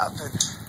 Happened.